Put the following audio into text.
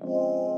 Música